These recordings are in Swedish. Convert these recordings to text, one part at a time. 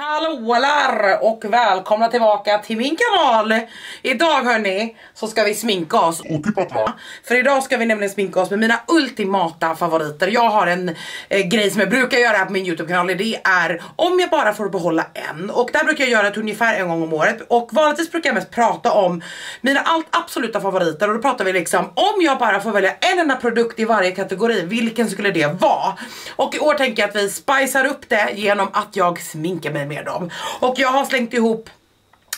Hallålar och välkomna tillbaka till min kanal. Idag hörni så ska vi sminka oss. Otippat va? För idag ska vi nämligen sminka oss med mina ultimata favoriter. Jag har en eh, grej som jag brukar göra på min Youtube kanal. Det är om jag bara får behålla en. Och där brukar jag göra det ungefär en gång om året. Och vanligtvis brukar jag mest prata om mina allt absoluta favoriter. Och då pratar vi liksom om jag bara får välja en enda produkt i varje kategori. Vilken skulle det vara? Och i år tänker jag att vi spicar upp det genom att jag sminkar mig med dem. Och jag har slängt ihop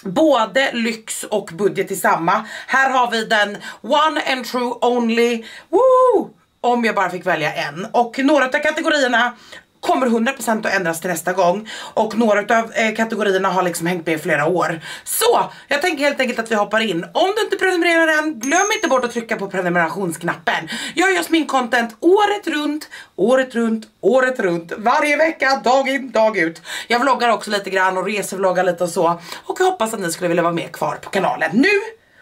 både lyx och budget i samma. Här har vi den one and true only, woo! Om jag bara fick välja en. Och några av kategorierna kommer 100% att ändras till nästa gång och några av eh, kategorierna har liksom hängt med i flera år. Så jag tänker helt enkelt att vi hoppar in. Om du inte prenumererar än, glöm inte bort att trycka på prenumerationsknappen. Jag gör sminkcontent året runt, året runt, året runt, varje vecka, dag in, dag ut. Jag vloggar också lite grann och resevloggar lite och så och jag hoppas att ni skulle vilja vara med kvar på kanalen. Nu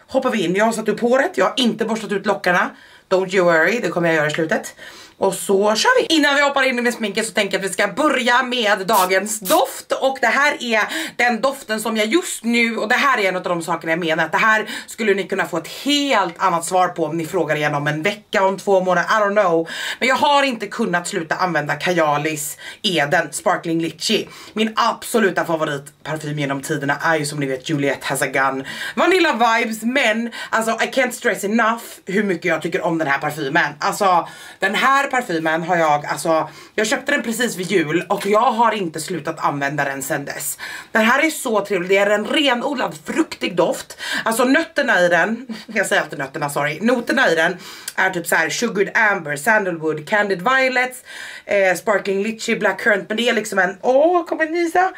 hoppar vi in, jag har satt upp håret, jag har inte borstat ut lockarna. Don't you worry, det kommer jag göra i slutet. Och så kör vi! Innan vi hoppar in med sminket så tänker jag att vi ska börja med dagens doft och det här är den doften som jag just nu, och det här är en av de sakerna jag menar att det här skulle ni kunna få ett helt annat svar på om ni frågar igen om en vecka, om två månader, I don't know. Men jag har inte kunnat sluta använda Kajalis Eden Sparkling Litchi. Min absoluta favoritparfym genom tiderna är ju som ni vet Juliette has a gun. Vanilla vibes men alltså I can't stress enough hur mycket jag tycker om den här parfymen. Alltså den här parfymen har jag, alltså jag köpte den precis vid jul och jag har inte slutat använda den sen dess. Den här är så trevlig, det är en renodlad fruktig doft. Alltså nötterna i den, jag säger alltid nötterna sorry, noterna i den är typ så här sugared amber, sandalwood, candied violets, eh, sparkling litchi, black currant men det är liksom en, åh kommer nysa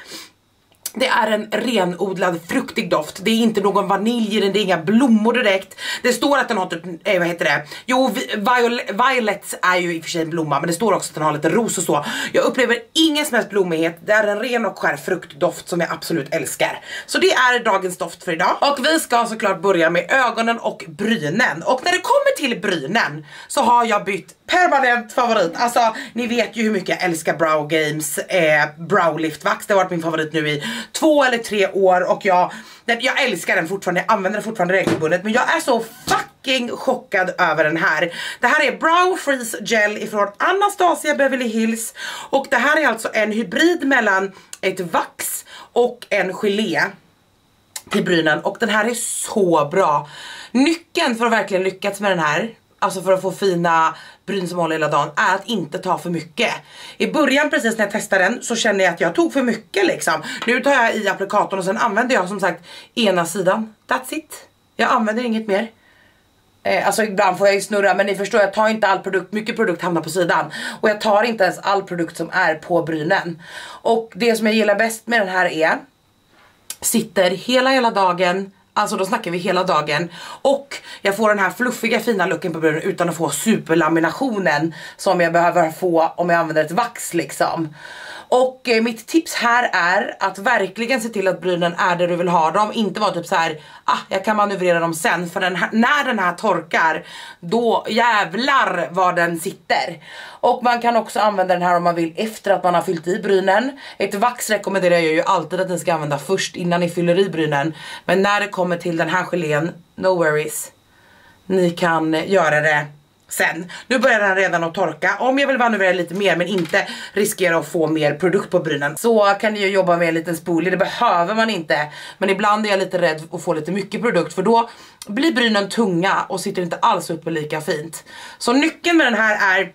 det är en renodlad fruktig doft. Det är inte någon vanilj i den, det är inga blommor direkt. Det står att den har typ, eh, vad heter det? Jo, viol violets är ju i och för sig en blomma men det står också att den har lite ros och så. Jag upplever ingen som helst blommighet. Det är en ren och skär fruktdoft som jag absolut älskar. Så det är dagens doft för idag. Och vi ska såklart börja med ögonen och brynen. Och när det kommer till brynen så har jag bytt permanent favorit. Alltså ni vet ju hur mycket jag älskar Brow Games eh, Brow Lift Wax. Det har varit min favorit nu i två eller tre år och jag, den, jag älskar den fortfarande, jag använder den fortfarande regelbundet men jag är så fucking chockad över den här. Det här är Brow Freeze Gel ifrån Anastasia Beverly Hills och det här är alltså en hybrid mellan ett vax och en gelé till brynen och den här är så bra. Nyckeln för att verkligen lyckas med den här alltså för att få fina bryn som håller hela dagen, är att inte ta för mycket. I början precis när jag testade den så kände jag att jag tog för mycket liksom. Nu tar jag i applikatorn och sen använder jag som sagt ena sidan. That's it. Jag använder inget mer. Eh, alltså ibland får jag ju snurra men ni förstår jag tar inte all produkt, mycket produkt hamnar på sidan. Och jag tar inte ens all produkt som är på brynen. Och det som jag gillar bäst med den här är sitter hela hela dagen Alltså då snackar vi hela dagen och jag får den här fluffiga fina looken på brun utan att få superlaminationen som jag behöver få om jag använder ett vax liksom. Och eh, mitt tips här är att verkligen se till att brynen är där du vill ha dem. Inte vara typ så här, ah jag kan manövrera dem sen. För den här, när den här torkar, då jävlar var den sitter. Och man kan också använda den här om man vill efter att man har fyllt i brynen. Ett vax rekommenderar jag ju alltid att ni ska använda först innan ni fyller i brynen. Men när det kommer till den här gelén, no worries. Ni kan göra det sen. Nu börjar den redan att torka. Om jag vill manövrera lite mer men inte riskera att få mer produkt på brynen så kan ni ju jobba med en liten spolie. Det behöver man inte. Men ibland är jag lite rädd att få lite mycket produkt för då blir brynen tunga och sitter inte alls uppe lika fint. Så nyckeln med den här är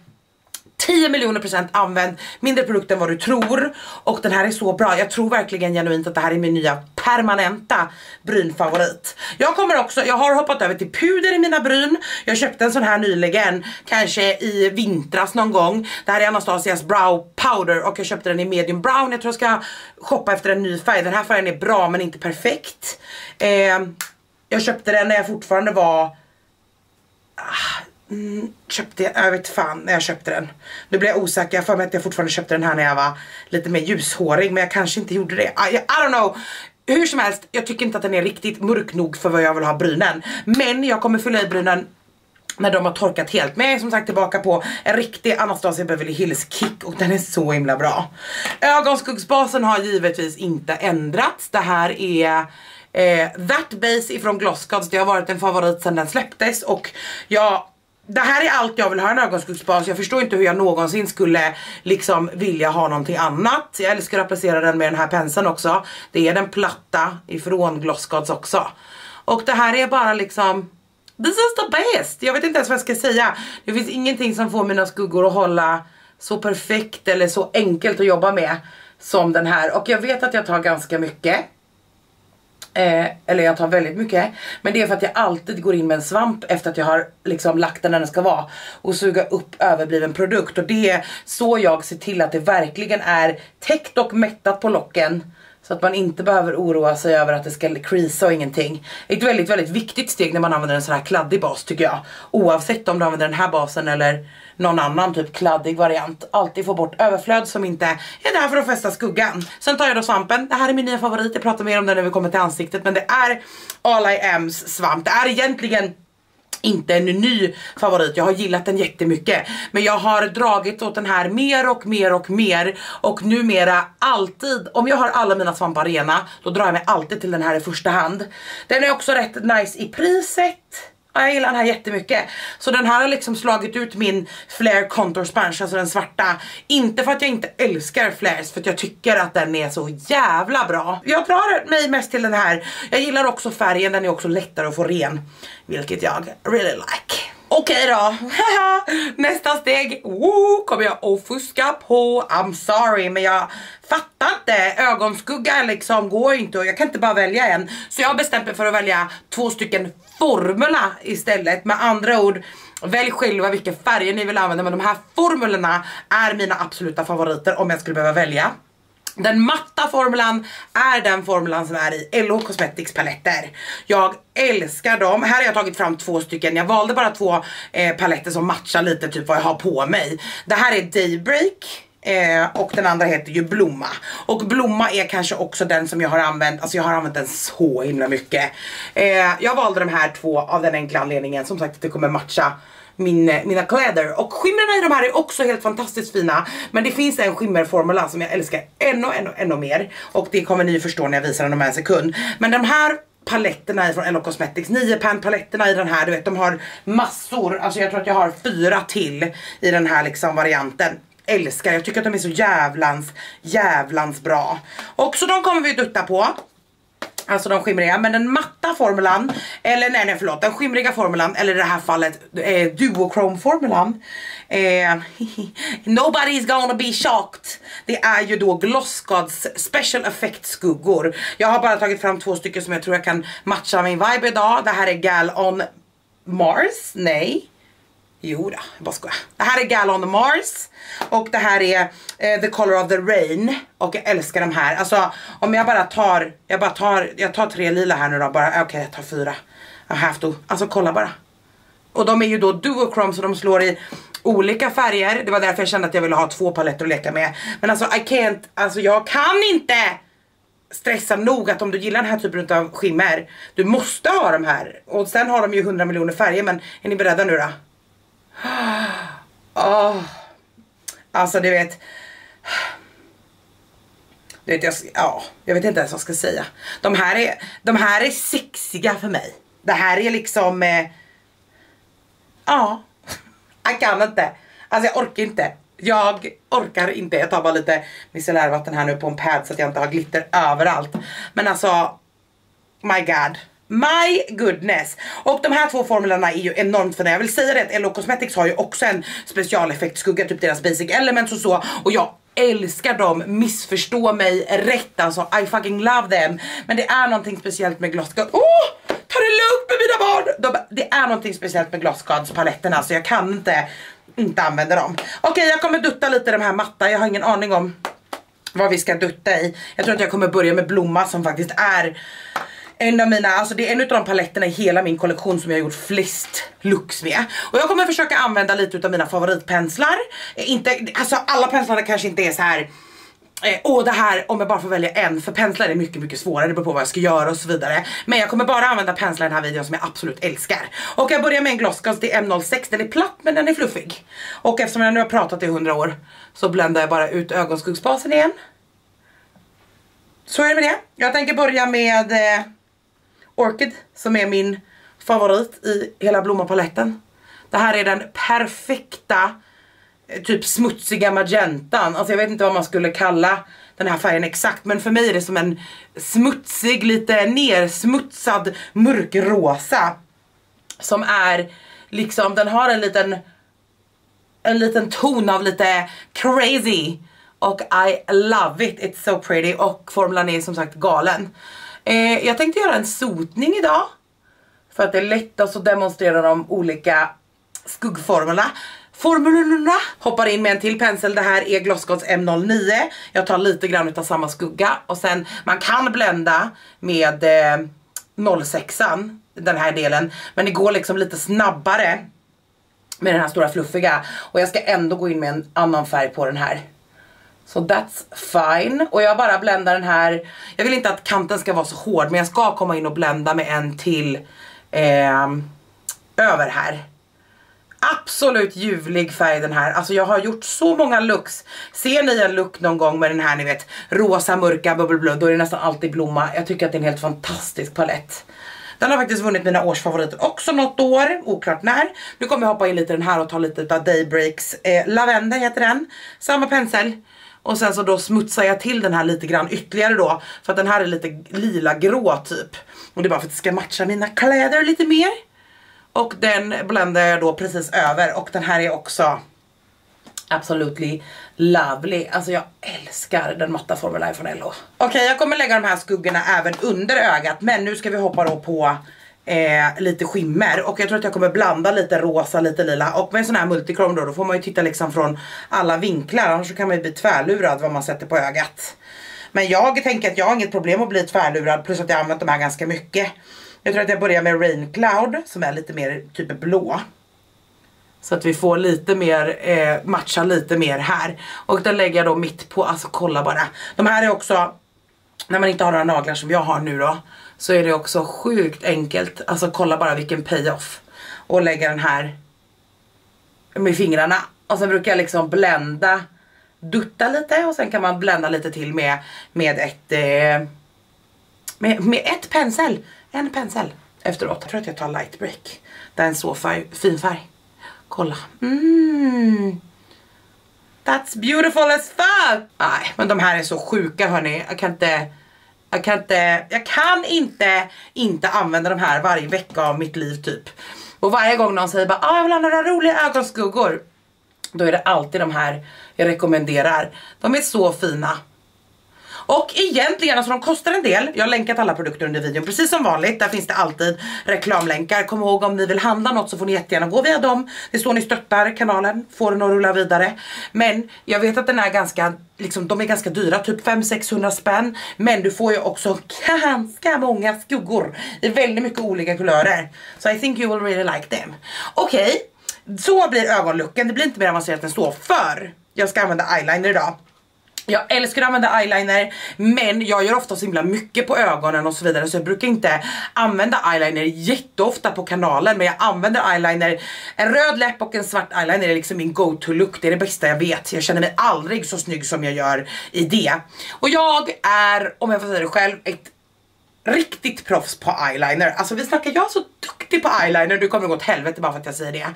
10 miljoner procent använd, mindre produkt än vad du tror och den här är så bra. Jag tror verkligen genuint att det här är min nya permanenta brynfavorit. Jag kommer också, jag har hoppat över till puder i mina bryn. Jag köpte en sån här nyligen, kanske i vintras någon gång. Det här är Anastasias brow powder och jag köpte den i medium brown. Jag tror jag ska shoppa efter en ny färg. Den här färgen är bra men inte perfekt. Eh, jag köpte den när jag fortfarande var ah, Mm, köpte jag, jag vet fan när jag köpte den. Nu blir jag osäker, jag för mig att jag fortfarande köpte den här när jag var lite mer ljushårig men jag kanske inte gjorde det. I, I don't know. Hur som helst, jag tycker inte att den är riktigt mörk nog för vad jag vill ha brynen. Men jag kommer fylla i brynen när de har torkat helt. Men jag är som sagt tillbaka på en riktig Anastasia Beverly Hills kick och den är så himla bra. Ögonskuggsbasen har givetvis inte ändrats. Det här är eh, That Base ifrån Glossgods. Det har varit en favorit sedan den släpptes och jag det här är allt jag vill ha en ögonskuggsbas. Jag förstår inte hur jag någonsin skulle liksom vilja ha någonting annat. Jag älskar att applicera den med den här penseln också. Det är den platta ifrån Glossgods också. Och det här är bara liksom This is the best! Jag vet inte ens vad jag ska säga. Det finns ingenting som får mina skuggor att hålla så perfekt eller så enkelt att jobba med som den här. Och jag vet att jag tar ganska mycket. Eh, eller jag tar väldigt mycket. Men det är för att jag alltid går in med en svamp efter att jag har liksom lagt den där den ska vara. Och suga upp överbliven produkt. Och det är så jag ser till att det verkligen är täckt och mättat på locken. Så att man inte behöver oroa sig över att det ska creasa och ingenting. Ett väldigt, väldigt viktigt steg när man använder en sån här kladdig bas tycker jag. Oavsett om du använder den här basen eller någon annan typ kladdig variant. Alltid få bort överflöd som inte är där för att fästa skuggan. Sen tar jag då svampen. Det här är min nya favorit. Jag pratar mer om den när vi kommer till ansiktet. Men det är All I Am's svamp. Det är egentligen inte en ny favorit, jag har gillat den jättemycket. Men jag har dragit åt den här mer och mer och mer och numera alltid, om jag har alla mina svampar rena, då drar jag mig alltid till den här i första hand. Den är också rätt nice i priset. Ja, jag gillar den här jättemycket. Så den här har liksom slagit ut min flair Contour Sponge, alltså den svarta. Inte för att jag inte älskar flairs, för att jag tycker att den är så jävla bra. Jag drar mig mest till den här. Jag gillar också färgen, den är också lättare att få ren. Vilket jag really like. Okej då, nästa steg Woo, kommer jag att fuska på. I'm sorry men jag fattar inte. Ögonskugga liksom går inte och jag kan inte bara välja en. Så jag har bestämt mig för att välja två stycken formula istället. Med andra ord, välj själva vilka färger ni vill använda men de här formulerna är mina absoluta favoriter om jag skulle behöva välja. Den matta formulan är den formulan som är i LH Cosmetics paletter. Jag älskar dem. Här har jag tagit fram två stycken. Jag valde bara två eh, paletter som matchar lite typ vad jag har på mig. Det här är Daybreak. Eh, och den andra heter ju Blomma. Och Blomma är kanske också den som jag har använt, alltså jag har använt den så himla mycket. Eh, jag valde de här två av den enkla anledningen, som sagt att det kommer matcha min, mina kläder. Och skimrarna i de här är också helt fantastiskt fina. Men det finns en skimmerformula som jag älskar ännu, ännu, ännu mer. Och det kommer ni förstå när jag visar den om en sekund. Men de här paletterna från LO Cosmetics, 9 pan paletterna i den här, du vet de har massor, alltså jag tror att jag har fyra till i den här liksom varianten älskar, jag tycker att de är så jävlans, jävlans bra. Och så de kommer vi dutta på. Alltså de skimriga, men den matta formulan, eller nej nej förlåt, den skimriga formulan, eller i det här fallet eh, duochrome formulan. Eh, nobody's gonna be shocked. Det är ju då Glossgods special effect skuggor. Jag har bara tagit fram två stycken som jag tror jag kan matcha min vibe idag. Det här är Gal on Mars, nej. Jo då, jag bara skojar. Det här är Gal on the Mars och det här är eh, The Color of the Rain och jag älskar de här. Alltså om jag bara tar, jag bara tar, jag tar tre lila här nu då bara, okej okay, jag tar fyra. I have to, alltså kolla bara. Och de är ju då duochrome så de slår i olika färger. Det var därför jag kände att jag ville ha två paletter att leka med. Men alltså I can't, alltså jag kan inte stressa nog att om du gillar den här typen av skimmer, du måste ha de här. Och sen har de ju 100 miljoner färger men är ni beredda nu då? Oh. Alltså du vet. Du vet jag, ja, jag vet inte ens vad jag ska säga. De här är, de här är sexiga för mig. Det här är liksom, eh, ja, jag kan inte. Alltså jag orkar inte. Jag orkar inte. Jag tar bara lite micellärvatten här nu på en pad så att jag inte har glitter överallt. Men alltså, my god. My goodness! Och de här två formlerna är ju enormt fina. Jag vill säga det att LO Cosmetics har ju också en specialeffektskugga, typ deras basic elements och så. Och jag älskar dem, missförstå mig rätt alltså. I fucking love them. Men det är någonting speciellt med Gloss... Åh! Oh, ta det lugnt med mina barn! De, det är någonting speciellt med Glossgods paletterna så alltså. jag kan inte, inte använda dem. Okej, okay, jag kommer dutta lite de här matta. Jag har ingen aning om vad vi ska dutta i. Jag tror att jag kommer börja med blomma som faktiskt är en av mina, alltså det är en av de paletterna i hela min kollektion som jag har gjort flest looks med. Och jag kommer försöka använda lite av mina favoritpenslar. Eh, inte, alltså alla penslarna kanske inte är så här Eh, och det här om jag bara får välja en, för penslar är mycket mycket svårare, det beror på vad jag ska göra och så vidare. Men jag kommer bara använda penslar i den här videon som jag absolut älskar. Och jag börjar med en Glossglass, det är M06, den är platt men den är fluffig. Och eftersom jag nu har pratat i 100 år så bländar jag bara ut ögonskuggsbasen igen. Så är det med det. Jag tänker börja med eh, Orchid som är min favorit i hela blommapaletten. Det här är den perfekta eh, typ smutsiga magentan. Alltså jag vet inte vad man skulle kalla den här färgen exakt men för mig är det som en smutsig, lite nersmutsad mörkrosa. Som är liksom, den har en liten en liten ton av lite crazy och I love it, it's so pretty och formulan är som sagt galen. Eh, jag tänkte göra en sotning idag för att det är lättast att demonstrera de olika skuggformerna. Formulerna hoppar in med en till pensel, det här är Glossgods M09. Jag tar lite grann utav samma skugga och sen man kan blända med eh, 06an, den här delen. Men det går liksom lite snabbare med den här stora fluffiga och jag ska ändå gå in med en annan färg på den här. Så so that's fine. Och jag bara bländar den här. Jag vill inte att kanten ska vara så hård men jag ska komma in och blända med en till eh, över här. Absolut ljuvlig färg den här. Alltså jag har gjort så många looks. Ser ni en look någon gång med den här ni vet rosa mörka bubbelblå då är det nästan alltid blomma. Jag tycker att det är en helt fantastisk palett. Den har faktiskt vunnit mina årsfavoriter också något år, oklart när. Nu kommer jag hoppa in lite i den här och ta lite av Daybreaks eh, Lavender heter den. Samma pensel. Och sen så då smutsar jag till den här lite grann ytterligare då. För att den här är lite lila grå typ. Och det är bara för att det ska matcha mina kläder lite mer. Och den bländar jag då precis över och den här är också absolutely lovely. Alltså jag älskar den matta Formula från Ello. Okej, okay, jag kommer lägga de här skuggorna även under ögat, men nu ska vi hoppa då på eh, lite skimmer och jag tror att jag kommer blanda lite rosa, lite lila och med en sån här multikrom då, då får man ju titta liksom från alla vinklar annars kan man ju bli tvärlurad vad man sätter på ögat. Men jag tänker att jag har inget problem att bli tvärlurad plus att jag har använt de här ganska mycket. Jag tror att jag börjar med Rain Cloud som är lite mer typ blå. Så att vi får lite mer, eh, matcha lite mer här. Och den lägger jag då mitt på, alltså kolla bara. De här är också, när man inte har några naglar som jag har nu då, så är det också sjukt enkelt. Alltså kolla bara vilken payoff. Och lägga den här med fingrarna. Och sen brukar jag liksom blända, dutta lite och sen kan man blända lite till med, med ett eh, med, med ett pensel, en pensel efteråt. Jag tror att jag tar light break. Det är en så färg, fin färg. Kolla. Mm. That's beautiful as fuck! Nej, men de här är så sjuka hörni. Jag kan inte... Jag kan inte, jag kan inte inte använda de här varje vecka av mitt liv typ. Och varje gång någon säger bara ah, jag vill ha några roliga ögonskuggor. Då är det alltid de här jag rekommenderar. De är så fina. Och egentligen, alltså de kostar en del. Jag har länkat alla produkter under videon precis som vanligt. Där finns det alltid reklamlänkar. Kom ihåg om ni vill handla något så får ni jättegärna gå via dem. Det står ni stöttar kanalen, får den att rulla vidare. Men jag vet att den är ganska, liksom de är ganska dyra, typ 500-600 spänn. Men du får ju också ganska många skuggor i väldigt mycket olika kulörer. Så I think you will really like them. Okej, okay. så blir ögonlooken. Det blir inte mer avancerat än så för jag ska använda eyeliner idag. Jag älskar att använda eyeliner men jag gör ofta så himla mycket på ögonen och så vidare så jag brukar inte använda eyeliner jätteofta på kanalen men jag använder eyeliner, en röd läpp och en svart eyeliner är liksom min go-to look, det är det bästa jag vet. Jag känner mig aldrig så snygg som jag gör i det. Och jag är, om jag får säga det själv, ett riktigt proffs på eyeliner. Alltså vi snackar, jag är så duktig på eyeliner, du kommer gå åt helvete bara för att jag säger det.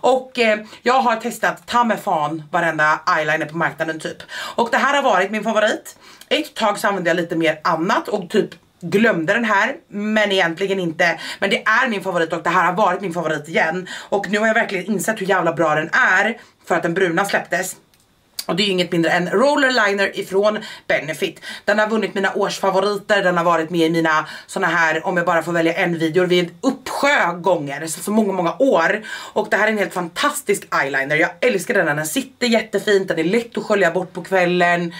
Och eh, jag har testat ta med fan varenda eyeliner på marknaden typ. Och det här har varit min favorit. Ett tag så använde jag lite mer annat och typ glömde den här men egentligen inte men det är min favorit och det här har varit min favorit igen och nu har jag verkligen insett hur jävla bra den är för att den bruna släpptes och det är ju inget mindre än Roller Liner ifrån Benefit. Den har vunnit mina årsfavoriter, den har varit med i mina såna här, om jag bara får välja en video, vid uppsjö gånger, så, så många, många år. Och det här är en helt fantastisk eyeliner, jag älskar den, den sitter jättefint, den är lätt att skölja bort på kvällen.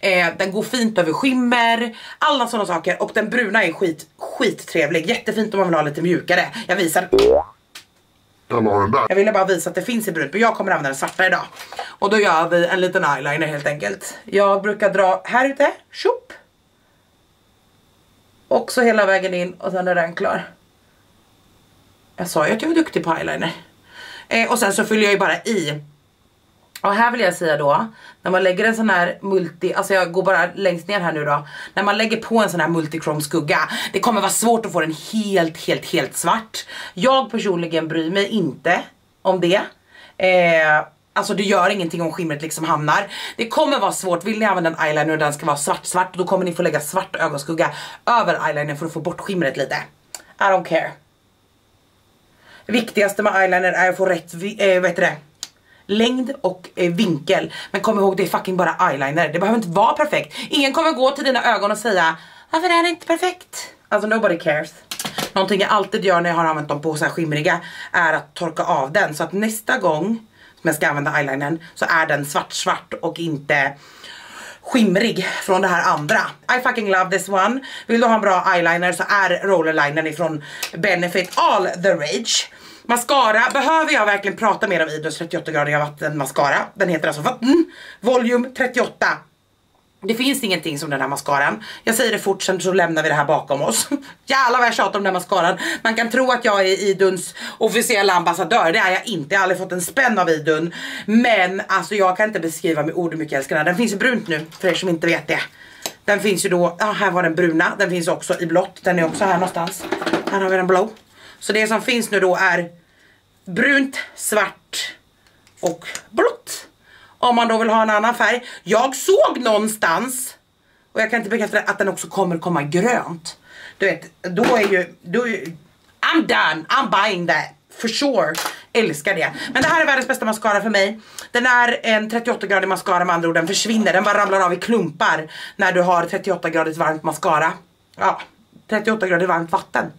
Eh, den går fint över skimmer, alla sådana saker. Och den bruna är skit, skittrevlig, jättefint om man vill ha lite mjukare. Jag visar jag ville bara visa att det finns i brunt men jag kommer använda den svarta idag. Och då gör vi en liten eyeliner helt enkelt. Jag brukar dra här ute, tjopp. Och så hela vägen in och sen är den klar. Jag sa ju att jag var duktig på eyeliner. Eh, och sen så fyller jag ju bara i. Och här vill jag säga då, när man lägger en sån här multi, alltså jag går bara längst ner här nu då. När man lägger på en sån här multichrome skugga, det kommer vara svårt att få den helt, helt, helt svart. Jag personligen bryr mig inte om det. Eh, Alltså det gör ingenting om skimret liksom hamnar. Det kommer vara svårt, vill ni använda en eyeliner och den ska vara svart svart då kommer ni få lägga svart ögonskugga över eyelinern för att få bort skimret lite. I don't care. Det viktigaste med eyeliner är att få rätt, äh, vad heter det? Längd och eh, vinkel. Men kom ihåg det är fucking bara eyeliner, det behöver inte vara perfekt. Ingen kommer gå till dina ögon och säga varför är det inte perfekt? Alltså nobody cares. Någonting jag alltid gör när jag har använt dem på så här skimriga är att torka av den så att nästa gång som jag ska använda eyelinern så är den svart svart och inte skimrig från det här andra. I fucking love this one. Vill du ha en bra eyeliner så är rollerlinern ifrån Benefit all the rage. Mascara, behöver jag verkligen prata mer om Idus 38-gradiga vatten mascara? Den heter alltså vatten, volume 38. Det finns ingenting som den här mascaran. Jag säger det fort sen så lämnar vi det här bakom oss. Jävlar vad jag tjatar om den här mascaran. Man kan tro att jag är Iduns officiella ambassadör. Det är jag inte. Jag har aldrig fått en spänn av Idun. Men alltså jag kan inte beskriva med ord hur mycket jag älskar den. Den finns i brunt nu för er som inte vet det. Den finns ju då, ja här var den bruna. Den finns också i blått. Den är också här någonstans. Här har vi den blå. Så det som finns nu då är brunt, svart och blått. Om man då vill ha en annan färg. Jag såg någonstans, och jag kan inte bekräfta det, att den också kommer komma grönt. Du vet, då är ju, då är, ju, I'm done, I'm buying that. For sure, älskar det. Men det här är världens bästa mascara för mig. Den är en 38-gradig mascara med andra ord, den försvinner, den bara ramlar av i klumpar när du har 38-gradigt varmt mascara. Ja, 38 gradigt varmt vatten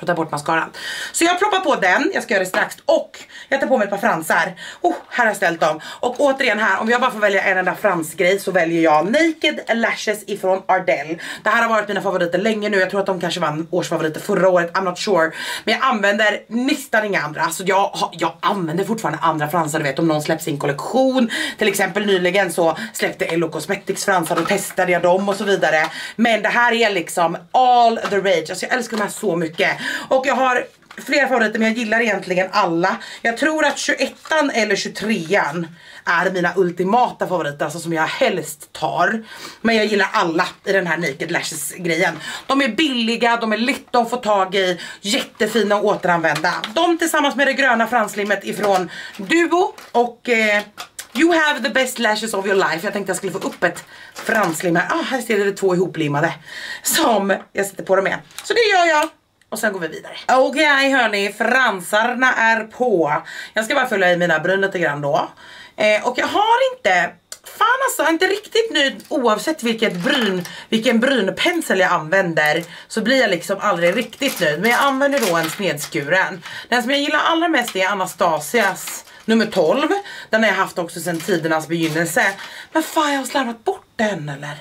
för att ta bort mascaran. Så jag proppar på den, jag ska göra det strax och jag tar på mig ett par fransar. Oh, här har jag ställt dem. Och återigen här, om jag bara får välja en enda fransgrej så väljer jag Naked Lashes ifrån Ardell. Det här har varit mina favoriter länge nu, jag tror att de kanske vann årsfavoriter förra året, I'm not sure. Men jag använder nästan inga andra, alltså jag, jag använder fortfarande andra fransar, du vet om någon släpps sin kollektion. Till exempel nyligen så släppte Ello Cosmetics fransar och testade jag dem och så vidare. Men det här är liksom all the rage, alltså jag älskar de här så mycket. Och jag har flera favoriter men jag gillar egentligen alla. Jag tror att 21 eller 23an är mina ultimata favoriter, alltså som jag helst tar. Men jag gillar alla i den här Naked Lashes grejen. De är billiga, de är lätta att få tag i, jättefina att återanvända. De tillsammans med det gröna franslimmet ifrån Duo och eh, You have the best lashes of your life. Jag tänkte jag skulle få upp ett franslim här. Ah, här ser det två ihoplimmade. Som jag sätter på dem med. Så det gör jag. Och sen går vi vidare. Okej okay, hörni, fransarna är på. Jag ska bara fylla i mina bryn lite grann då. Eh, och jag har inte, fan alltså, jag är inte riktigt nöjd oavsett vilket bryn, vilken brynpensel jag använder. Så blir jag liksom aldrig riktigt nöjd. Men jag använder då en snedskuren. Den som jag gillar allra mest är Anastasias nummer 12. Den har jag haft också sedan tidernas begynnelse. Men fan jag har slarvat bort den eller?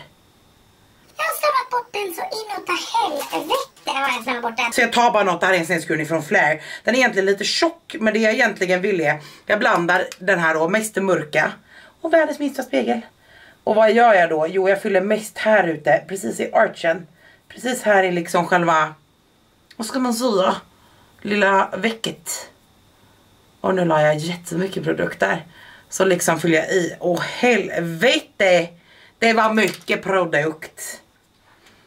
Jag den så inåt helvete har jag slarvat bort den. Så jag tar bara något, det här är en snedskuren från Flair. Den är egentligen lite tjock men det jag egentligen vill är, jag blandar den här då, mest det mörka och världens minsta spegel. Och vad gör jag då? Jo jag fyller mest här ute, precis i archen. Precis här i liksom själva, vad ska man säga, lilla väcket. Och nu la jag jättemycket produkter. Så liksom fyller jag i. Åh helvete! Det var mycket produkt.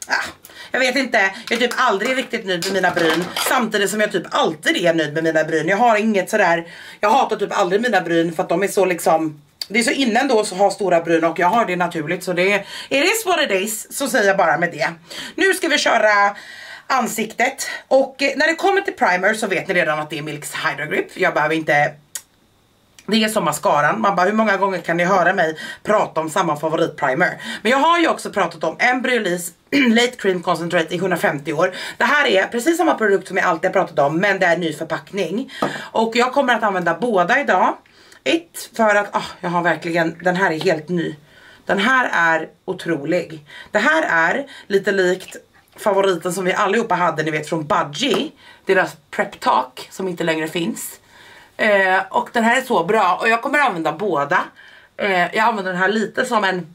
Ah, jag vet inte, jag är typ aldrig riktigt nöjd med mina bryn. Samtidigt som jag typ alltid är nöjd med mina bryn. Jag har inget sådär, jag hatar typ aldrig mina bryn för att de är så liksom det är så innan då så har stora bryn och jag har det naturligt så det är it is what it is, så säger jag bara med det. Nu ska vi köra ansiktet och eh, när det kommer till primer så vet ni redan att det är Milks Hydra Grip. Jag behöver inte det är som mascaran, man bara hur många gånger kan ni höra mig prata om samma favoritprimer? Men jag har ju också pratat om Embryolisse Late Cream Concentrate i 150 år. Det här är precis samma produkt som jag alltid har pratat om men det är ny förpackning. Och jag kommer att använda båda idag. Ett för att oh, jag har verkligen, den här är helt ny. Den här är otrolig. Det här är lite likt favoriten som vi allihopa hade, ni vet från Budgie. Deras Prep Talk som inte längre finns. Eh, och den här är så bra och jag kommer använda båda. Eh, jag använder den här lite som en,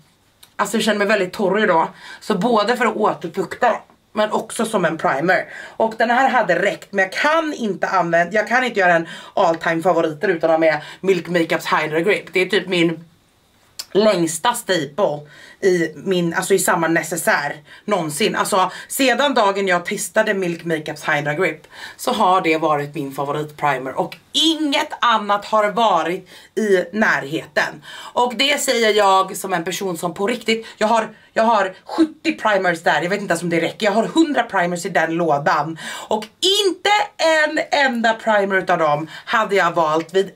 alltså jag känner mig väldigt torr idag. Så både för att återfukta men också som en primer. Och den här hade räckt men jag kan inte använda, jag kan inte göra en all time favoriter utan att ha med Milk Makeups Hydra Grip. Det är typ min längsta staple i min, alltså i samma necessär någonsin. Alltså sedan dagen jag testade Milk Makeups Hydra Grip så har det varit min favoritprimer och inget annat har varit i närheten. Och det säger jag som en person som på riktigt, jag har, jag har 70 primers där, jag vet inte ens om det räcker, jag har 100 primers i den lådan och inte en enda primer utav dem hade jag valt vid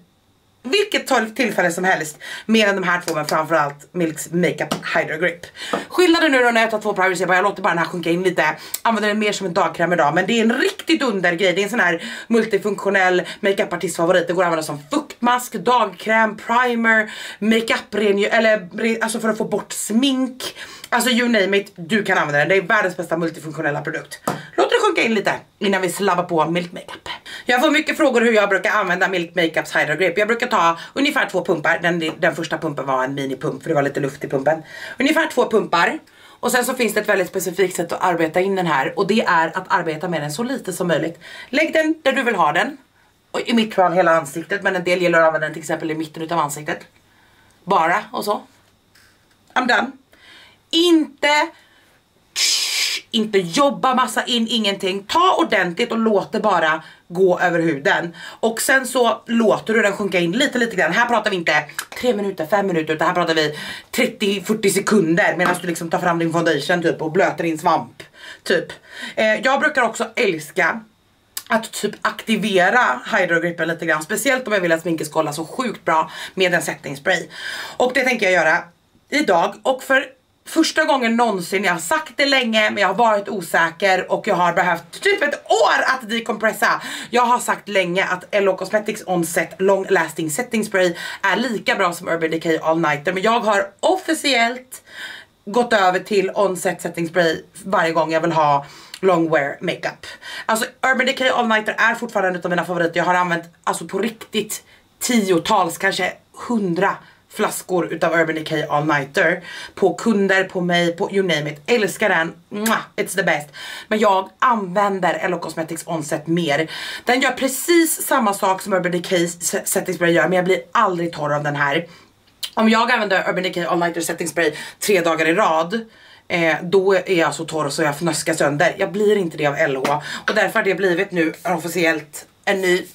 vilket tillfälle som helst mer än de här två men framförallt Milks Makeup Hydro Grip. Skillnaden nu då när jag tar två privacy jag låter bara den här sjunka in lite, använder den mer som en dagkräm idag men det är en riktigt undergrej, det är en sån här multifunktionell makeup artist favorit, det går att använda som fuktmask, dagkräm, primer, makeup eller alltså för att få bort smink, alltså you name it, du kan använda den, det är världens bästa multifunktionella produkt. Låt det sjunka in lite innan vi slabbar på Milk Makeup. Jag får mycket frågor hur jag brukar använda Milk Makeups Hydro Grip. Jag brukar ta ungefär två pumpar. Den, den första pumpen var en minipump för det var lite luft i pumpen. Ungefär två pumpar. Och sen så finns det ett väldigt specifikt sätt att arbeta in den här och det är att arbeta med den så lite som möjligt. Lägg den där du vill ha den. Och i mitt fall hela ansiktet men en del gillar att använda den till exempel i mitten utav ansiktet. Bara och så. I'm done. Inte inte jobba massa in, ingenting. Ta ordentligt och låt det bara gå över huden. Och sen så låter du den sjunka in lite lite grann. Här pratar vi inte 3 minuter, 5 minuter utan här pratar vi 30-40 sekunder medan du liksom tar fram din foundation typ och blöter din svamp. Typ. Eh, jag brukar också älska att typ aktivera hydrogrippen lite grann. Speciellt om jag vill att sminket ska hålla så sjukt bra med en setting spray. Och det tänker jag göra idag. Och för första gången någonsin, jag har sagt det länge men jag har varit osäker och jag har behövt typ ett år att decompressa. Jag har sagt länge att LO Cosmetics Onset Long Lasting Setting Spray är lika bra som Urban Decay All Nighter men jag har officiellt gått över till Onset Setting Spray varje gång jag vill ha long wear makeup. Alltså Urban Decay All Nighter är fortfarande en av mina favoriter. Jag har använt alltså på riktigt tiotals, kanske hundra flaskor utav Urban Decay All Nighter på kunder, på mig, på you name it. Älskar den, it's the best. Men jag använder LO Cosmetics Onset mer. Den gör precis samma sak som Urban Decay setting spray gör men jag blir aldrig torr av den här. Om jag använder Urban Decay All Nighter setting spray tre dagar i rad Eh, då är jag så torr så jag fnöskar sönder. Jag blir inte det av LH och därför har det blivit nu officiellt en ny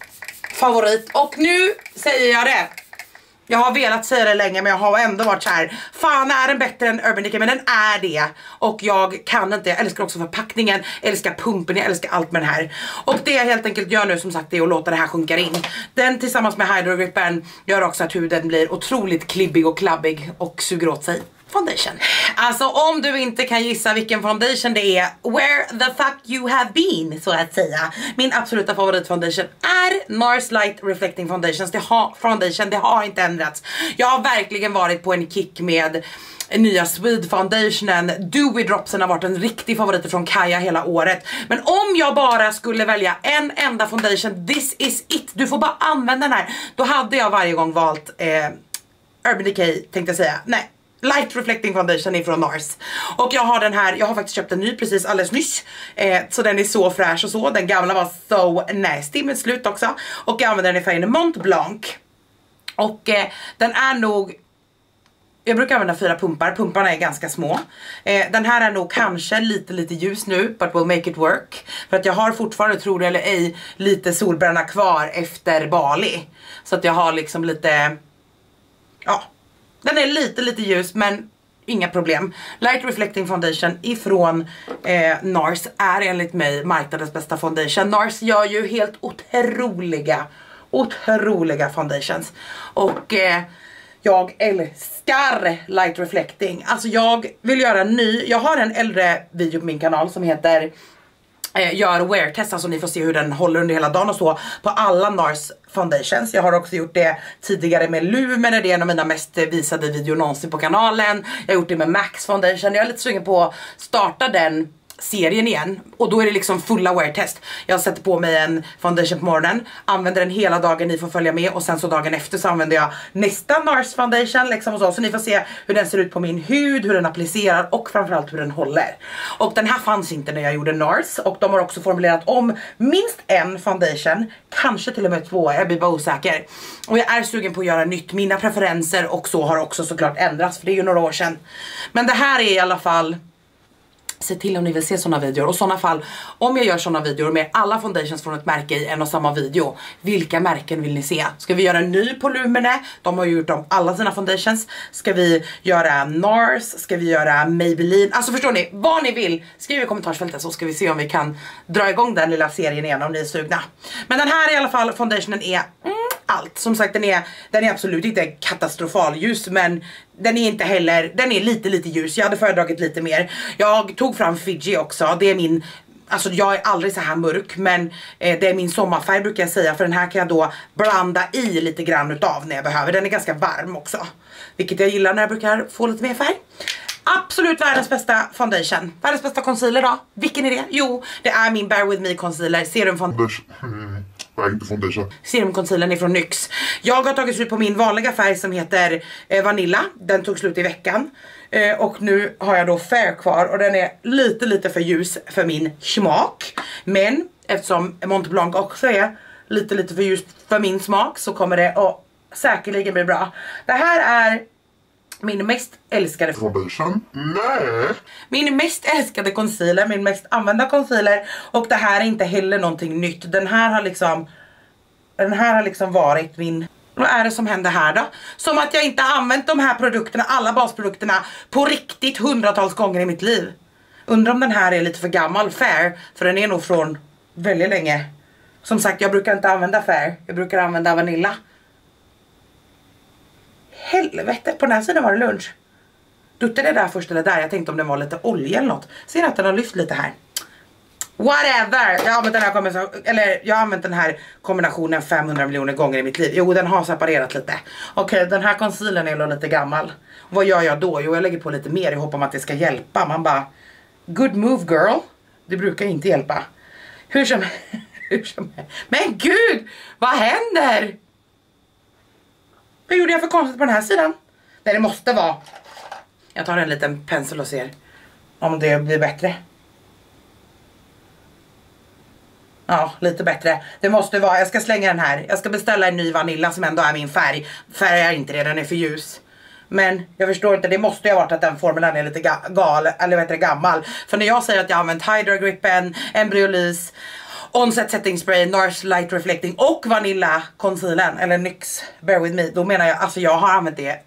favorit. Och nu säger jag det. Jag har velat säga det länge men jag har ändå varit så här. Fan är den bättre än Urban Decay? Men den är det. Och jag kan inte, jag älskar också förpackningen, jag älskar pumpen, jag älskar allt med den här. Och det jag helt enkelt gör nu som sagt är att låta det här sjunka in. Den tillsammans med hydro Hydrogrippen gör också att huden blir otroligt klibbig och klabbig och suger åt sig foundation. Alltså om du inte kan gissa vilken foundation det är, where the fuck you have been så att säga. Min absoluta favoritfoundation är NARS Light Reflecting Foundations. Det har, foundation, det har inte ändrats. Jag har verkligen varit på en kick med nya Swede foundationen, Dewy Dropsen har varit en riktig favorit från Kaja hela året. Men om jag bara skulle välja en enda foundation, this is it, du får bara använda den här. Då hade jag varje gång valt eh, Urban Decay tänkte jag säga, nej Light Reflecting Foundation ifrån NARS. Och jag har den här, jag har faktiskt köpt en ny precis alldeles nyss. Eh, så den är så fräsch och så. Den gamla var so nasty med slut också. Och jag använder den i färgen Mont Blanc. Och eh, den är nog jag brukar använda fyra pumpar, pumparna är ganska små. Eh, den här är nog kanske lite lite ljus nu, but we'll make it work. För att jag har fortfarande, tror det eller ej, lite solbränna kvar efter Bali. Så att jag har liksom lite, ja, den är lite lite ljus men inga problem. Light Reflecting Foundation ifrån eh, NARS är enligt mig marknadens bästa foundation. NARS gör ju helt otroliga, otroliga foundations. Och eh, jag älskar light reflecting. Alltså jag vill göra en ny, jag har en äldre video på min kanal som heter Eh, gör wear-test, alltså ni får se hur den håller under hela dagen och så på alla NARS foundations. Jag har också gjort det tidigare med Lumen, det är en av mina mest visade videor någonsin på kanalen. Jag har gjort det med Max foundation, jag är lite sugen på att starta den serien igen och då är det liksom fulla wear test. Jag sätter på mig en foundation på morgonen, använder den hela dagen, ni får följa med och sen så dagen efter så använder jag nästa NARS foundation liksom och så, så ni får se hur den ser ut på min hud, hur den applicerar och framförallt hur den håller. Och den här fanns inte när jag gjorde NARS och de har också formulerat om minst en foundation, kanske till och med två, jag blir bara osäker. Och jag är sugen på att göra nytt, mina preferenser och så har också såklart ändrats för det är ju några år sedan. Men det här är i alla fall Se till om ni vill se såna videor och i sådana fall om jag gör såna videor med alla foundations från ett märke i en och samma video. Vilka märken vill ni se? Ska vi göra en ny på Lumene? De har ju gjort om alla sina foundations. Ska vi göra NARS? Ska vi göra Maybelline? Alltså förstår ni? Vad ni vill skriv i kommentarsfältet så ska vi se om vi kan dra igång den lilla serien igen om ni är sugna. Men den här i alla fall foundationen är mm, allt. Som sagt den är, den är absolut inte katastrofal ljus men den är inte heller, den är lite lite ljus. Jag hade föredragit lite mer. Jag tog fram Fiji också, det är min Alltså jag är aldrig så här mörk men eh, det är min sommarfärg brukar jag säga för den här kan jag då blanda i lite grann utav när jag behöver. Den är ganska varm också. Vilket jag gillar när jag brukar få lite mer färg. Absolut världens bästa foundation. Världens bästa concealer då? Vilken är det? Jo, det är min Bear With Me concealer, serum foundation. Nej, inte foundation. Serumconcealern är från NYX. Jag har tagit slut på min vanliga färg som heter eh, Vanilla. Den tog slut i veckan. Eh, och nu har jag då Fair kvar och den är lite lite för ljus för min smak. Men eftersom Montblanc också är lite lite för ljus för min smak så kommer det att säkerligen bli bra. Det här är min mest älskade Foundation? Nej! Min mest älskade concealer, min mest använda concealer och det här är inte heller någonting nytt. Den här har liksom Den här har liksom varit min vad är det som händer här då? Som att jag inte använt de här produkterna, alla basprodukterna på riktigt hundratals gånger i mitt liv. Undrar om den här är lite för gammal, Fair, för den är nog från väldigt länge. Som sagt, jag brukar inte använda Fair, jag brukar använda Vanilla. Helvete, på den här sidan var det lunch. Duttade det där först eller där? Jag tänkte om det var lite olja eller något. Ser att den har lyft lite här. Whatever! Jag har använt den här, eller jag har använt den här kombinationen 500 miljoner gånger i mitt liv. Jo, den har separerat lite. Okej, okay, den här concealern är lite gammal. Vad gör jag då? Jo, jag lägger på lite mer i hopp om att det ska hjälpa. Man bara, good move girl. Det brukar inte hjälpa. Hur som, hur som Men gud! Vad händer? Vad gjorde jag för konstigt på den här sidan? Nej, det måste vara. Jag tar en liten pensel och ser om det blir bättre. Ja, lite bättre. Det måste vara, jag ska slänga den här. Jag ska beställa en ny Vanilla som ändå är min färg. Färg är inte det, den är för ljus. Men jag förstår inte, det måste ju ha varit att den formulan är lite ga gal, eller vad heter det, gammal. För när jag säger att jag har använt Hydra Gripen, Embryolise, Onset Setting Spray, Nars Light Reflecting och Vanilla Concealern, eller NYX Bear With Me. Då menar jag, alltså jag har använt det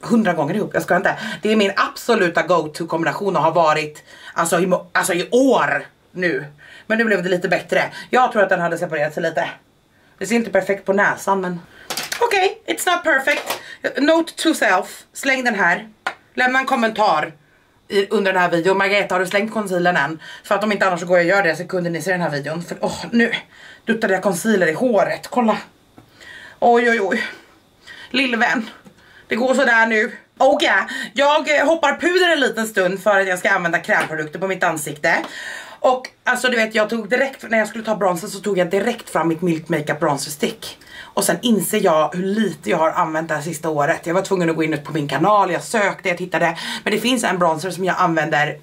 hundra gånger ihop, jag ska inte. Det är min absoluta go-to kombination och har varit alltså i, alltså i år nu. Men nu blev det lite bättre. Jag tror att den hade separerat sig lite. Det ser inte perfekt på näsan men okej, okay, it's not perfect. Note to self, släng den här. Lämna en kommentar i, under den här videon. Margareta har du slängt concealern än? För att om inte annars så går jag och gör det så kunde ni se den här videon. För åh, oh, nu duttade jag concealer i håret, kolla. Oj oj oj. Lillvän. Det går sådär nu. Okej, eh, okay. jag hoppar puder en liten stund för att jag ska använda krämprodukter på mitt ansikte. Och alltså du vet jag tog direkt, när jag skulle ta bronsen så tog jag direkt fram mitt Milk Makeup Bronzer Stick. Och sen inser jag hur lite jag har använt det här sista året. Jag var tvungen att gå in på min kanal, jag sökte, jag tittade. Men det finns en bronzer som jag använder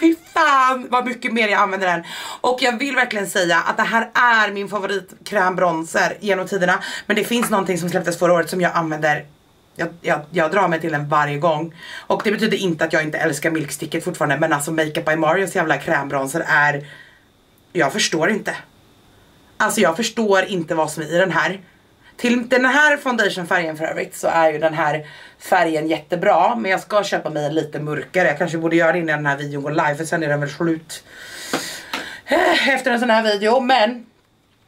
Fy fan vad mycket mer jag använder den. Och jag vill verkligen säga att det här är min favoritkrämbronzer genom tiderna. Men det finns någonting som släpptes förra året som jag använder jag, jag, jag, drar mig till den varje gång. Och det betyder inte att jag inte älskar milksticket fortfarande. Men alltså Makeup by Marios jävla krämbronzer är... Jag förstår inte. Alltså jag förstår inte vad som är i den här. Till den här foundationfärgen för övrigt så är ju den här färgen jättebra. Men jag ska köpa mig en lite mörkare. Jag kanske borde göra det innan den här videon går live för sen är den väl slut. Eh, efter en sån här video. Men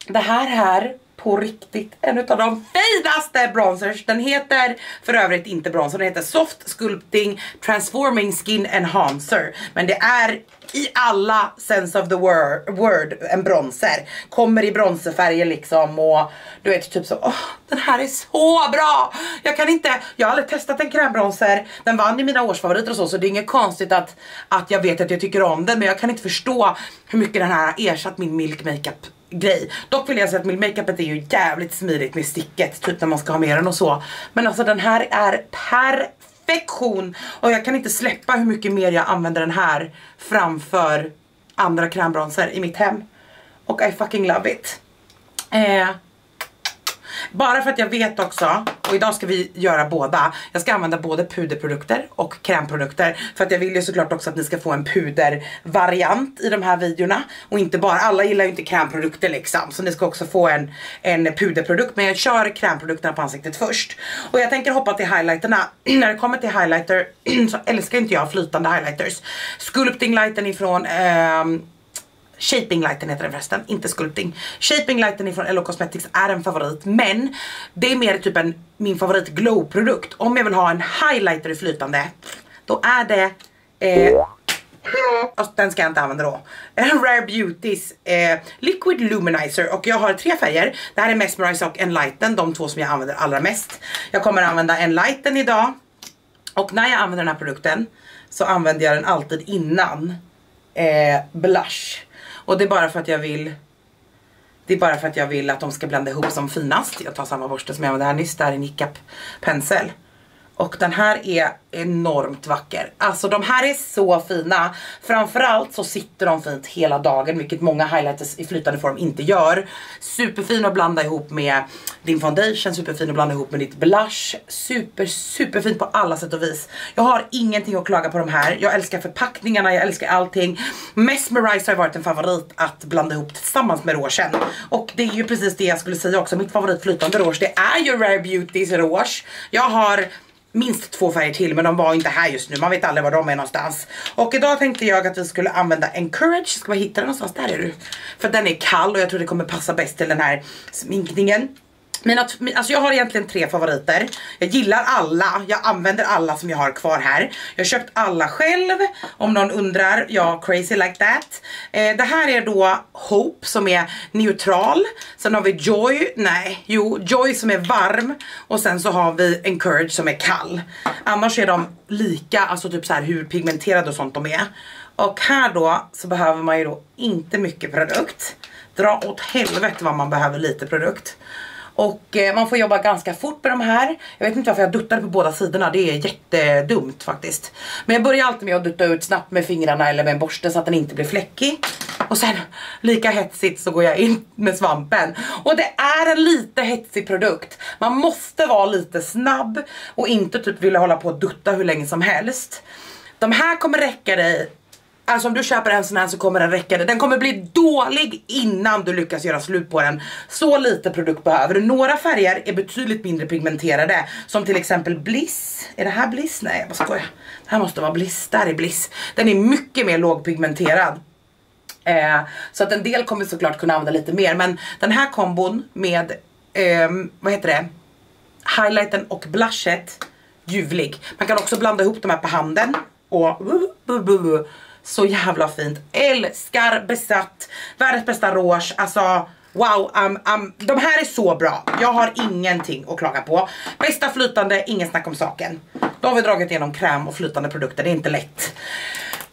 det här här på riktigt en av de finaste bronzers. Den heter för övrigt inte bronzer, den heter Soft Sculpting Transforming Skin Enhancer. Men det är i alla sense of the word, word en bronzer. Kommer i bronzerfärger liksom och du vet typ så, åh den här är så bra! Jag kan inte, jag har aldrig testat en krämbronzer, den vann ju mina årsfavoriter och så så det är inget konstigt att, att jag vet att jag tycker om den men jag kan inte förstå hur mycket den här har ersatt min milk makeup grej. Dock vill jag säga att min makeupet är ju jävligt smidigt med sticket, typ när man ska ha med den och så. Men alltså den här är perfektion och jag kan inte släppa hur mycket mer jag använder den här framför andra krämbronser i mitt hem. Och I fucking love it. Eh, bara för att jag vet också, och idag ska vi göra båda. Jag ska använda både puderprodukter och krämprodukter. För att jag vill ju såklart också att ni ska få en pudervariant i de här videorna. Och inte bara, alla gillar ju inte krämprodukter liksom. Så ni ska också få en, en puderprodukt. Men jag kör krämprodukterna på ansiktet först. Och jag tänker hoppa till highlighterna. När det kommer till highlighter så älskar inte jag flytande highlighters. Sculpting lighten ifrån ehm, Shaping lighten heter den förresten, inte sculpting. Shaping lighten ifrån LO Cosmetics är en favorit men det är mer typ en min favorit glow produkt. Om jag vill ha en highlighter i flytande då är det eh, den ska jag inte använda då. En Rare Beauties eh, Liquid Luminizer och jag har tre färger. Det här är Mesmerize och Enlighten, de två som jag använder allra mest. Jag kommer använda Enlighten idag. Och när jag använder den här produkten så använder jag den alltid innan eh, blush. Och det är bara för att jag vill det är bara för att jag vill att de ska blanda ihop som finast. Jag tar samma borste som jag använde här nyss, det här är Nickap pensel. Och den här är enormt vacker. Alltså de här är så fina. Framförallt så sitter de fint hela dagen, vilket många highlighters i flytande form inte gör. Superfin att blanda ihop med din foundation, superfin att blanda ihop med ditt blush. Super, superfint på alla sätt och vis. Jag har ingenting att klaga på de här. Jag älskar förpackningarna, jag älskar allting. Mesmerize har varit en favorit att blanda ihop tillsammans med rougen. Och det är ju precis det jag skulle säga också. Mitt favorit flytande rouge, det är ju Rare Beauties rouge. Jag har minst två färger till men de var inte här just nu, man vet aldrig var de är någonstans. Och idag tänkte jag att vi skulle använda Encourage, ska bara hitta den någonstans, där är du. För den är kall och jag tror det kommer passa bäst till den här sminkningen. Mina, alltså jag har egentligen tre favoriter. Jag gillar alla, jag använder alla som jag har kvar här. Jag har köpt alla själv, om någon undrar, ja crazy like that. Eh, det här är då Hope som är neutral. Sen har vi Joy, nej, jo, Joy som är varm. Och sen så har vi Encourage som är kall. Annars är de lika, alltså typ så här hur pigmenterade och sånt de är. Och här då så behöver man ju då inte mycket produkt. Dra åt helvete vad man behöver lite produkt. Och eh, man får jobba ganska fort med de här. Jag vet inte varför jag duttade på båda sidorna, det är jättedumt faktiskt. Men jag börjar alltid med att dutta ut snabbt med fingrarna eller med en borste så att den inte blir fläckig. Och sen lika hetsigt så går jag in med svampen. Och det är en lite hetsig produkt. Man måste vara lite snabb och inte typ vilja hålla på och dutta hur länge som helst. De här kommer räcka dig Alltså om du köper en sån här så kommer den räcka dig. Den kommer bli dålig innan du lyckas göra slut på den. Så lite produkt behöver du. Några färger är betydligt mindre pigmenterade. Som till exempel Bliss. Är det här Bliss? Nej jag bara skojar. Det här måste vara Bliss. Där är Bliss. Den är mycket mer lågpigmenterad. Eh, så att en del kommer såklart kunna använda lite mer. Men den här kombon med, eh, vad heter det? Highlighten och blushet. Ljuvlig. Man kan också blanda ihop de här på handen. Och så jävla fint. Älskar besatt. Världens bästa rouge. Alltså wow, um, um, de här är så bra. Jag har ingenting att klaga på. Bästa flytande, ingen snack om saken. Då har vi dragit igenom kräm och flytande produkter, det är inte lätt.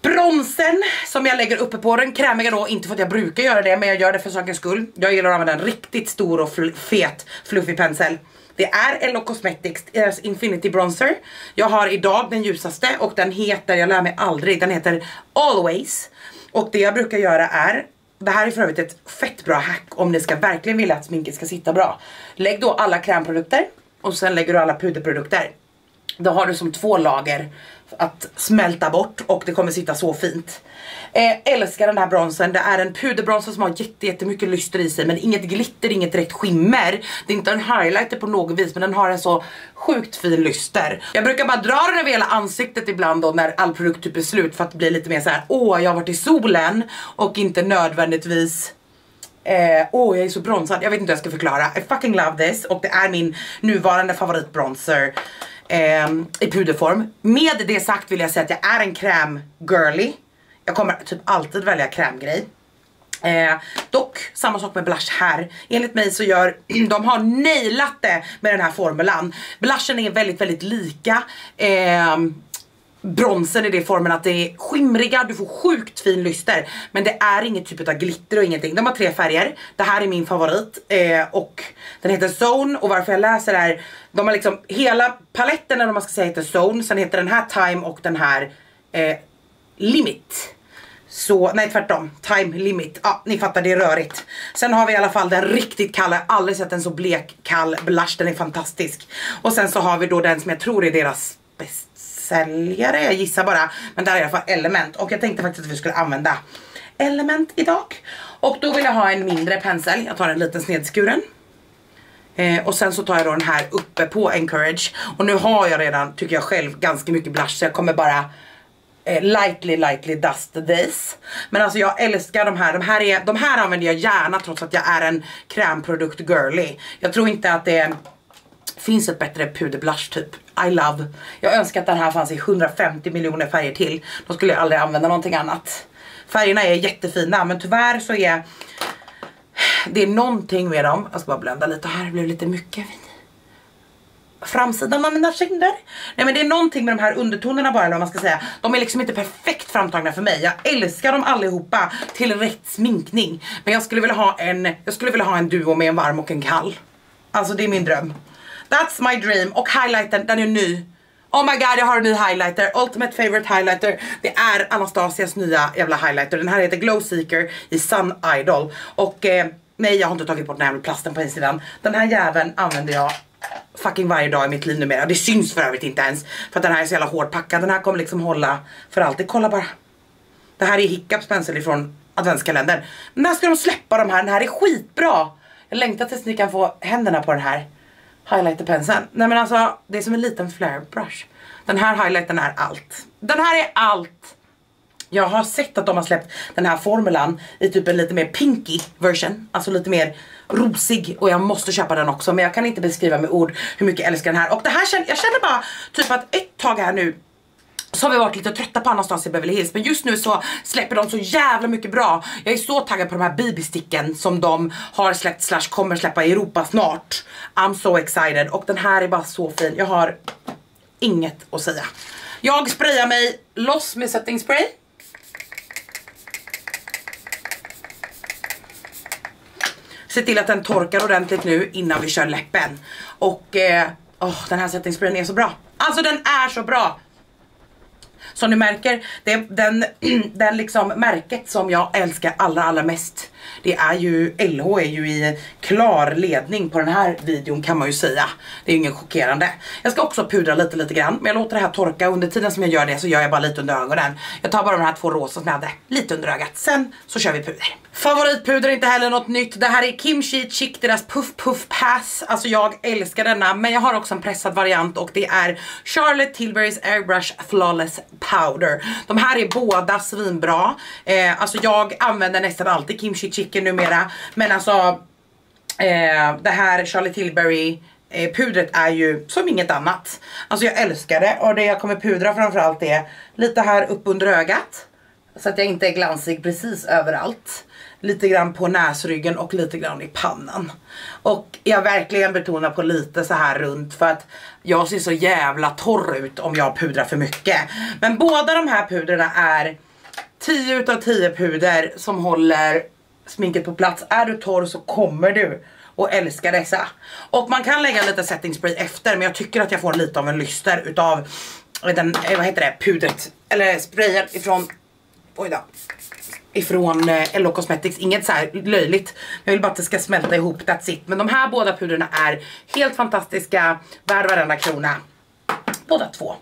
Bronsen som jag lägger uppe på den krämiga då, inte för att jag brukar göra det men jag gör det för sakens skull. Jag gillar att använda en riktigt stor och fl fet fluffig pensel. Det är LO Cosmetics deras Infinity Bronzer. Jag har idag den ljusaste och den heter, jag lär mig aldrig, den heter Always. Och det jag brukar göra är, det här är för övrigt ett fett bra hack om ni ska verkligen vilja att sminket ska sitta bra. Lägg då alla krämprodukter och sen lägger du alla puderprodukter. Då har du som två lager att smälta bort och det kommer sitta så fint. Eh, älskar den här bronsen, det är en puderbronsen som har jätte, jättemycket lyster i sig men inget glitter, inget direkt skimmer. Det är inte en highlighter på något vis men den har en så sjukt fin lyster. Jag brukar bara dra den över hela ansiktet ibland då när all produkt typ är slut för att det blir lite mer så här: åh jag har varit i solen och inte nödvändigtvis Eh, åh oh, jag är så bronsad, jag vet inte hur jag ska förklara. I fucking love this och det är min nuvarande favoritbronzer eh, i puderform. Med det sagt vill jag säga att jag är en kräm girly. Jag kommer typ alltid välja krämgrej. Eh, dock, samma sak med blush här. Enligt mig så gör, de har nailat det med den här formulan. Blushen är väldigt, väldigt lika. Eh, bronsen i det formen att det är skimriga, du får sjukt fin lyster. Men det är inget typ av glitter och ingenting. De har tre färger. Det här är min favorit. Eh, och den heter Zone och varför jag läser är. De har liksom hela paletten eller man ska säga heter Zone. Sen heter den här Time och den här eh, Limit. Så, nej tvärtom, time limit. Ja, ni fattar det är rörigt. Sen har vi i alla fall den riktigt kalla, jag har aldrig sett en så blek kall blush, den är fantastisk. Och sen så har vi då den som jag tror är deras bästsäljare, jag gissar bara. Men där är i alla fall element och jag tänkte faktiskt att vi skulle använda element idag. Och då vill jag ha en mindre pensel, jag tar en liten snedskuren. Eh, och sen så tar jag då den här uppe på encourage. Och nu har jag redan, tycker jag själv, ganska mycket blush så jag kommer bara eh, lightly lightly dust days. Men alltså jag älskar de här, de här, är, de här använder jag gärna trots att jag är en krämprodukt girly. Jag tror inte att det finns ett bättre puderblush typ. I love. Jag önskar att den här fanns i 150 miljoner färger till. Då skulle jag aldrig använda någonting annat. Färgerna är jättefina men tyvärr så är det är någonting med dem. Jag ska bara blända lite här, det blev lite mycket framsidan av mina kinder. Nej men det är någonting med de här undertonerna bara eller vad man ska säga. De är liksom inte perfekt framtagna för mig. Jag älskar dem allihopa till rätt sminkning. Men jag skulle vilja ha en, jag skulle vilja ha en duo med en varm och en kall. Alltså det är min dröm. That's my dream. Och highlightern, den är ny. Oh my god jag har en ny highlighter, ultimate favorite highlighter Det är Anastasias nya jävla highlighter Den här heter Glow Seeker i Sun Idol Och eh, nej jag har inte tagit bort den här plasten på insidan Den här jäveln använder jag fucking varje dag i mitt liv numera. Det syns för övrigt inte ens. För att den här är så jävla hårdpackad. Den här kommer liksom hålla för alltid. Kolla bara. Det här är Hiccups pensel ifrån adventskalendern. När ska de släppa de här? Den här är skitbra. Jag längtar tills ni kan få händerna på den här highlighterpenseln. Nej men alltså, det är som en liten flare brush. Den här highlightern är allt. Den här är allt. Jag har sett att de har släppt den här formulan i typ en lite mer pinky version. Alltså lite mer rosig och jag måste köpa den också men jag kan inte beskriva med ord hur mycket jag älskar den här. Och det här känner, jag känner bara typ att ett tag här nu så har vi varit lite trötta på Anastasia Beverly Hills men just nu så släpper de så jävla mycket bra. Jag är så taggad på de här BB-sticken som de har släppt slash kommer släppa i Europa snart. I'm so excited och den här är bara så fin. Jag har inget att säga. Jag sprayar mig loss med setting spray. Se till att den torkar ordentligt nu innan vi kör läppen. Och eh, oh, den här settingsprayen är så bra. Alltså den är så bra. Som ni märker, det, den, den liksom märket som jag älskar allra allra mest det är ju, LH är ju i klar ledning på den här videon kan man ju säga. Det är ju ingen chockerande. Jag ska också pudra lite lite grann men jag låter det här torka under tiden som jag gör det så gör jag bara lite under ögonen. Jag tar bara de här två rosa som jag hade lite under ögat. Sen så kör vi puder. Favoritpuder är inte heller något nytt. Det här är Kimchi Chick, deras Puff Puff Pass. Alltså jag älskar denna men jag har också en pressad variant och det är Charlotte Tilburys Airbrush Flawless Powder. De här är båda svinbra. Eh, alltså jag använder nästan alltid Kimchi Chick chicken numera. Men alltså eh, det här Charlie Tilbury eh, pudret är ju som inget annat. Alltså jag älskar det och det jag kommer pudra framförallt är lite här upp under ögat. Så att jag inte är glansig precis överallt. Lite grann på näsryggen och lite grann i pannan. Och jag verkligen betonar på lite så här runt för att jag ser så jävla torr ut om jag pudrar för mycket. Men båda de här pudrarna är 10 utav 10 puder som håller sminket på plats. Är du torr så kommer du och älska dessa. Och man kan lägga lite setting spray efter men jag tycker att jag får lite av en lyster utav den, eh, vad heter det, pudret, eller sprayen ifrån, oj då, ifrån eh, LO Cosmetics, inget så här löjligt. Jag vill bara att det ska smälta ihop, that's it. Men de här båda pudrarna är helt fantastiska, värd varenda krona. Båda två.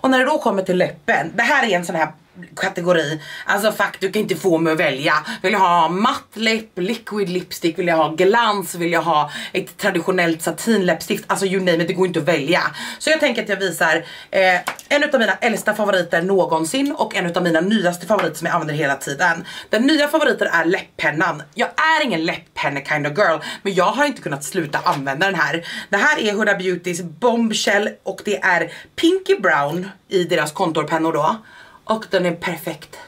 Och när det då kommer till läppen, det här är en sån här kategori. Alltså fuck du kan inte få mig att välja. Vill jag ha matt läpp, liquid lipstick, vill jag ha glans, vill jag ha ett traditionellt satinläppstift. Alltså you name it, det går inte att välja. Så jag tänker att jag visar eh, en av mina äldsta favoriter någonsin och en av mina nyaste favoriter som jag använder hela tiden. Den nya favoriten är läpppennan. Jag är ingen läpppenne kind of girl men jag har inte kunnat sluta använda den här. Det här är Huda Beautys Bombshell och det är Pinky Brown i deras kontorpennor då. Och den är perfekt.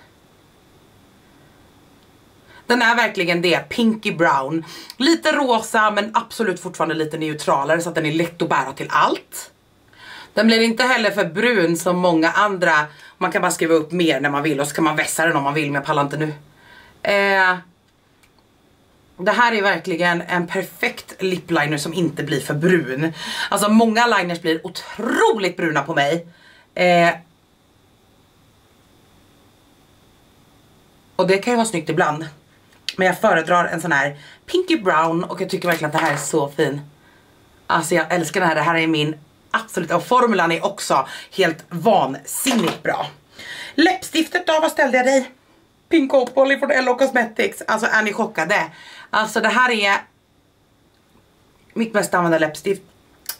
Den är verkligen det, pinky brown. Lite rosa men absolut fortfarande lite neutralare så att den är lätt att bära till allt. Den blir inte heller för brun som många andra. Man kan bara skriva upp mer när man vill och så kan man vässa den om man vill men jag pallar inte nu. Eh, det här är verkligen en perfekt lipliner som inte blir för brun. Alltså många liners blir otroligt bruna på mig. Eh, och det kan ju vara snyggt ibland. Men jag föredrar en sån här pinky brown och jag tycker verkligen att det här är så fin. Alltså jag älskar den här, det här är min absolut, och formulan är också helt vansinnigt bra. Läppstiftet då, vad ställde jag dig? Pink Opal från Ello Cosmetics. Alltså är ni chockade? Alltså det här är mitt mest använda läppstift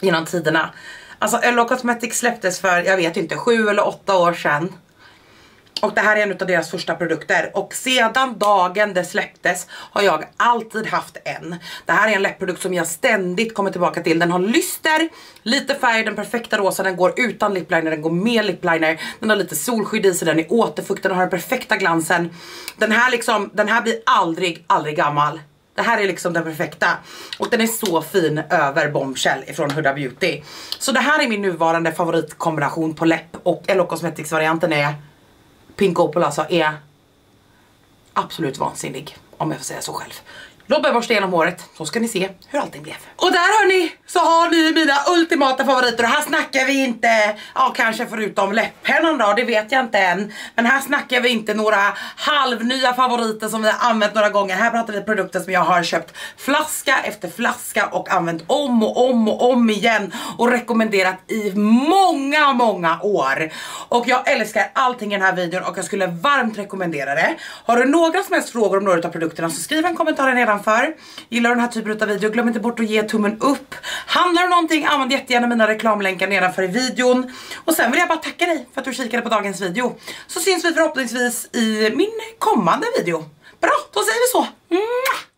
genom tiderna. Alltså Ello Cosmetics släpptes för, jag vet inte, sju eller åtta år sedan. Och det här är en av deras första produkter och sedan dagen det släpptes har jag alltid haft en. Det här är en läppprodukt som jag ständigt kommer tillbaka till. Den har lyster, lite färg, den perfekta rosa, den går utan lipliner, den går med lipliner. Den har lite solskydd i sig, den är återfuktad, den har den perfekta glansen. Den här liksom, den här blir aldrig, aldrig gammal. Det här är liksom den perfekta. Och den är så fin över Bombshell ifrån Huda Beauty. Så det här är min nuvarande favoritkombination på läpp och LO Cosmetics varianten är Pink Opal alltså är absolut vansinnig om jag får säga så själv. Låt mig borsta igenom håret så ska ni se hur allting blev. Och där hörni så har ni mina ultimata favoriter och här snackar vi inte, ja kanske förutom läpppennan då, det vet jag inte än. Men här snackar vi inte några halvnya favoriter som vi har använt några gånger. Här pratar vi produkter som jag har köpt flaska efter flaska och använt om och om och om igen och rekommenderat i många, många år. Och jag älskar allting i den här videon och jag skulle varmt rekommendera det. Har du några som helst frågor om några av produkterna så skriv en kommentar nedan nedanför. Gillar du den här typen av video, glöm inte bort att ge tummen upp. Handlar du någonting, använd jättegärna mina reklamlänkar nedanför i videon. Och sen vill jag bara tacka dig för att du kikade på dagens video. Så syns vi förhoppningsvis i min kommande video. Bra, då säger vi så. Mwah!